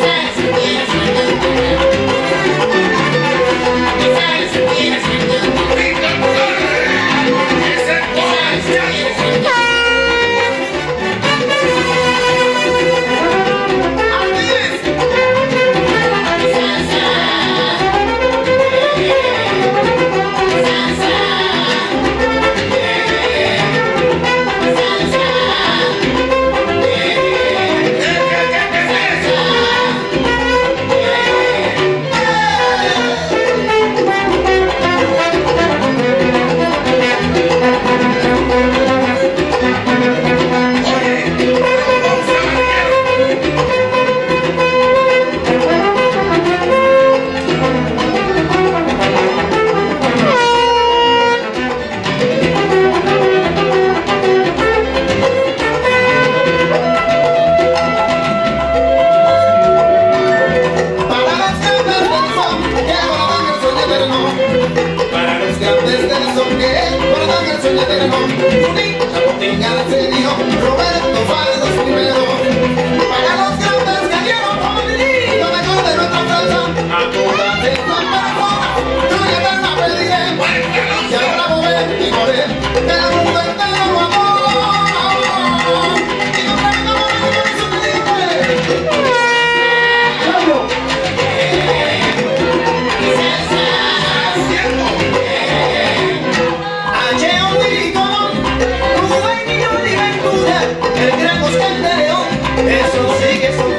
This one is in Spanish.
Texas. porque para dar canción de llegues